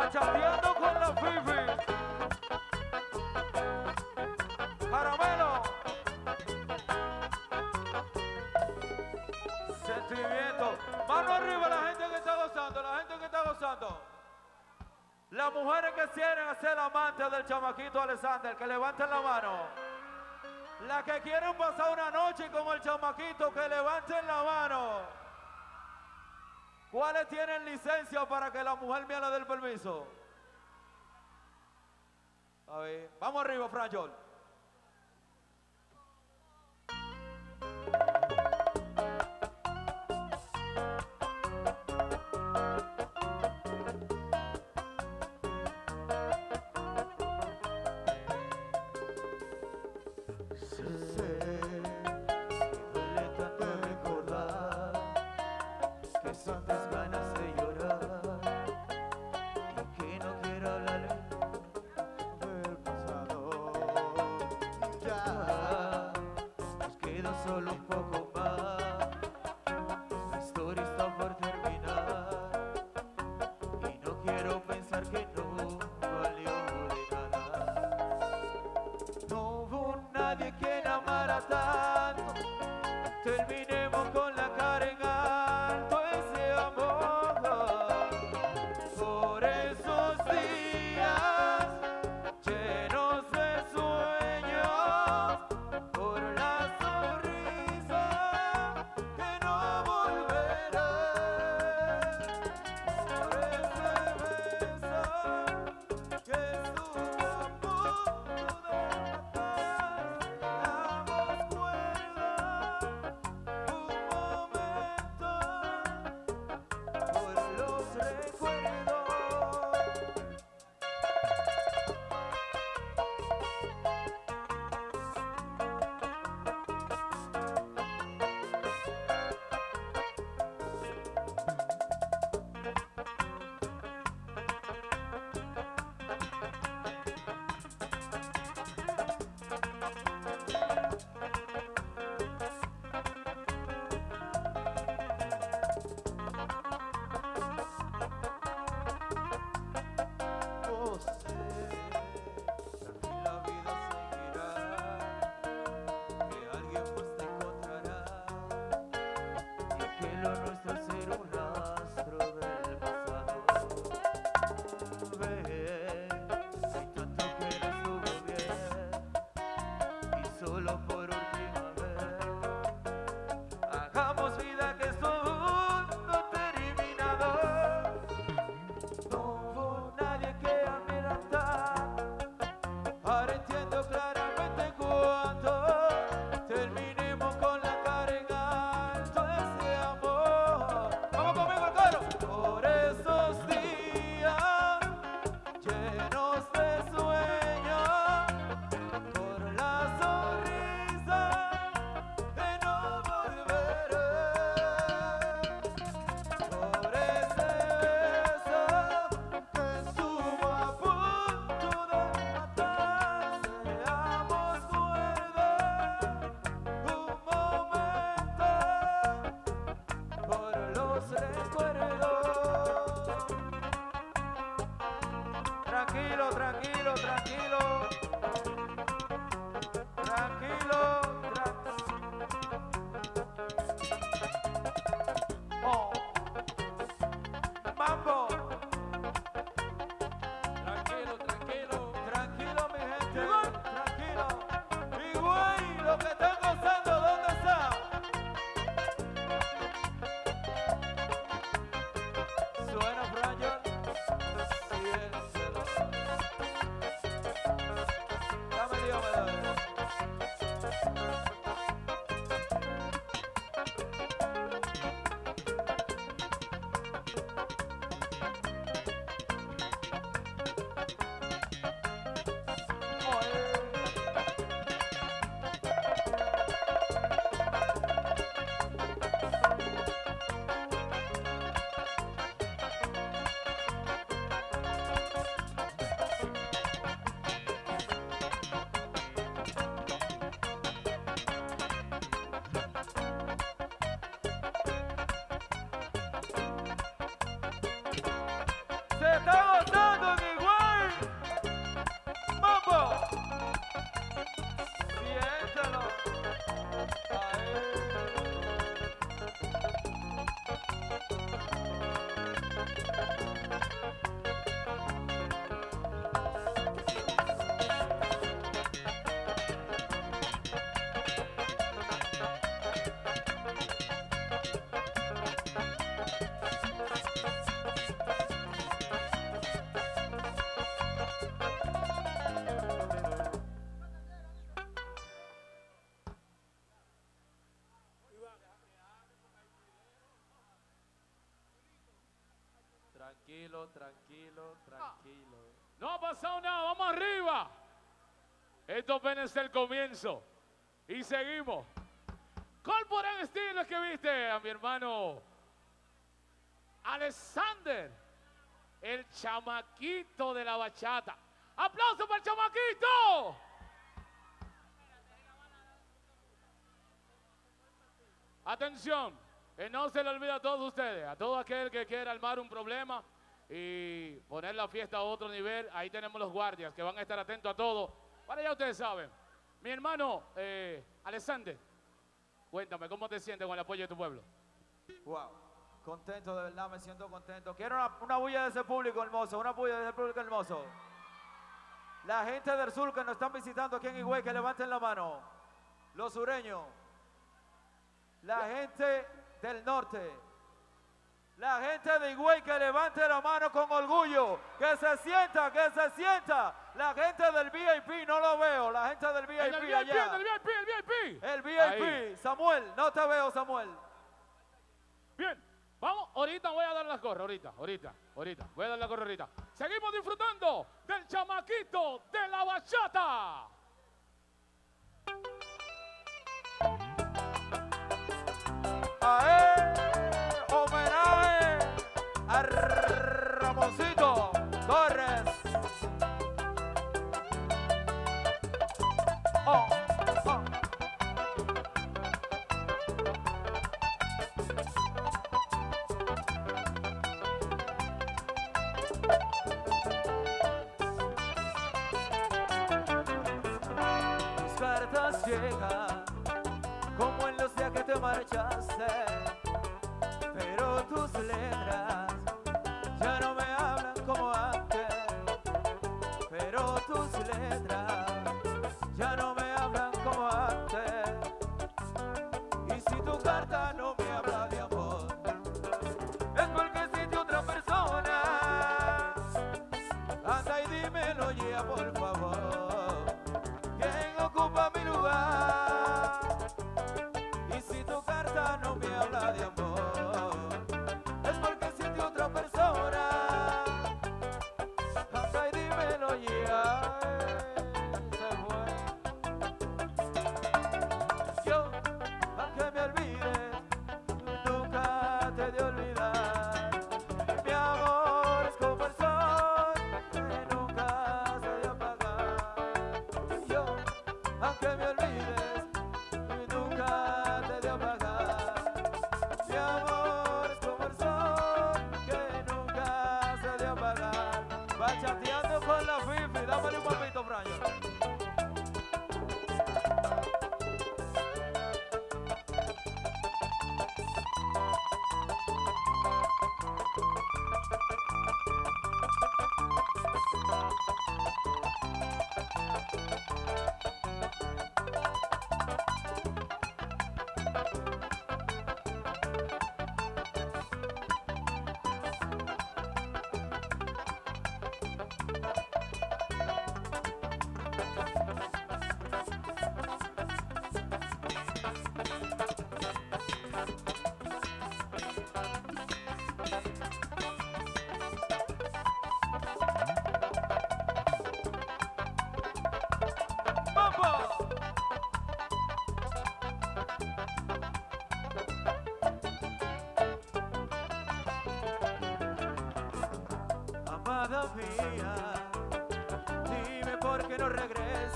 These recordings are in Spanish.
Bachateando con la Fifi. Caramelo. Sentimiento. Mano arriba la gente que está gozando, la gente que está gozando. Las mujeres que quieren ser amantes del chamaquito Alexander, que levanten la mano. Las que quieren pasar una noche con el chamaquito, que levanten la mano. ¿Cuáles tienen licencia para que la mujer mía le dé el permiso? A ver, vamos arriba, Franjol. pensar Esto apenas es el comienzo. Y seguimos. ¿Cuál podrá vestir los que viste a mi hermano Alexander? El chamaquito de la bachata. ¡Aplauso para el chamaquito! Atención, que no se le olvida a todos ustedes, a todo aquel que quiera armar un problema y poner la fiesta a otro nivel, ahí tenemos los guardias que van a estar atentos a todo para ya ustedes saben. Mi hermano, eh, Alexander, cuéntame, ¿cómo te sientes con el apoyo de tu pueblo? Wow. Contento, de verdad, me siento contento. Quiero una, una bulla de ese público hermoso, una bulla de ese público hermoso. La gente del sur que nos están visitando aquí en Higüey, que levanten la mano. Los sureños. La gente del norte. La gente de Higüey que levante la mano con orgullo. Que se sienta, que se sienta. La gente del VIP, no lo veo. La gente del VIP el VIP, allá. el VIP, el VIP. El VIP. Ahí. Samuel, no te veo, Samuel. Bien, vamos, ahorita voy a dar la corre, ahorita, ahorita, ahorita, voy a dar la corre ahorita. Seguimos disfrutando del chamaquito de la bachata. 给她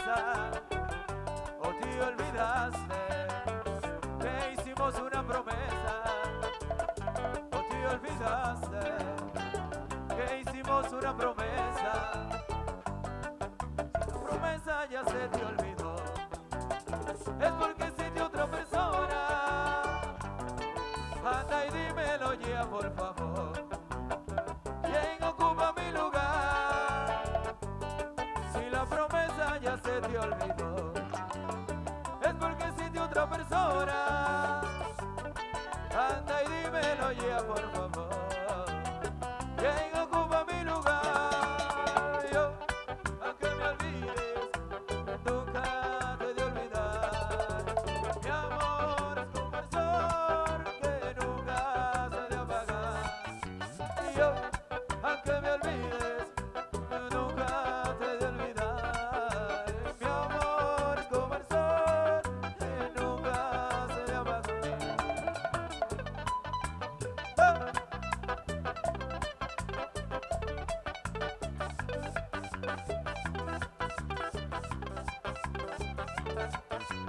passar. Porque existe otra persona. Anda y dímelo ya, por favor.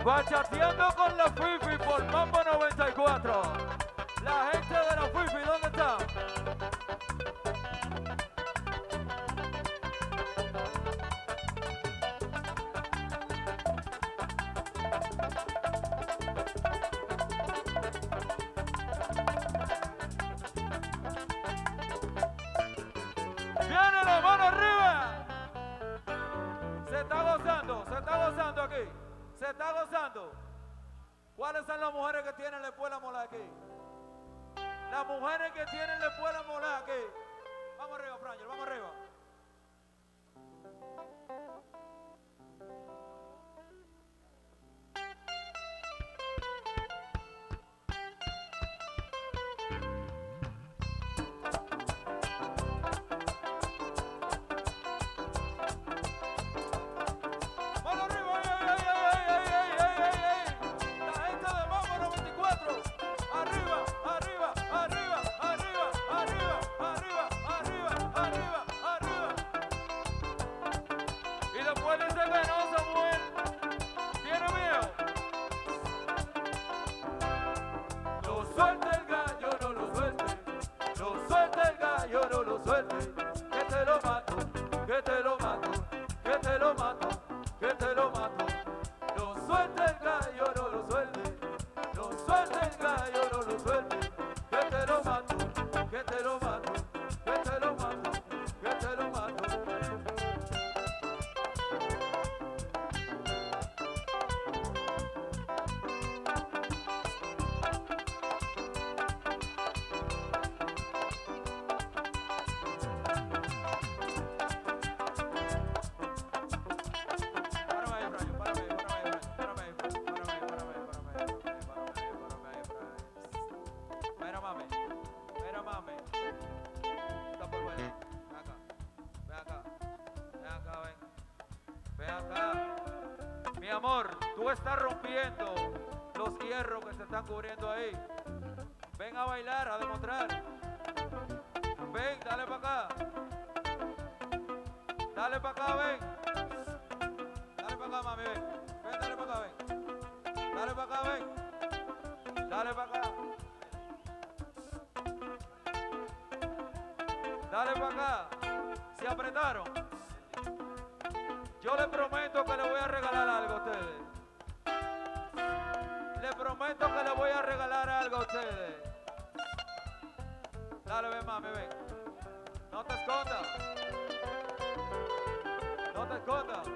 Bachateando con la Fifi por Mambo 94. La gente de la Fifi, ¿dónde está? Las mujeres que tienen la espuela mola aquí. Vamos arriba, Frangel, vamos arriba. Amor, tú estás rompiendo los hierros que se están cubriendo ahí. Ven a bailar, a demostrar. Ven, dale para acá. Dale para acá, ven. Dale para acá, mami, ven. Ven, dale para acá, ven. Dale para acá, ven. Dale para acá. Dale para acá. ¿Se apretaron? Yo les prometo que les voy a regalar algo a ustedes. Les prometo que les voy a regalar algo a ustedes. Dale, ven, mami, ven. No te escondas. No te escondas.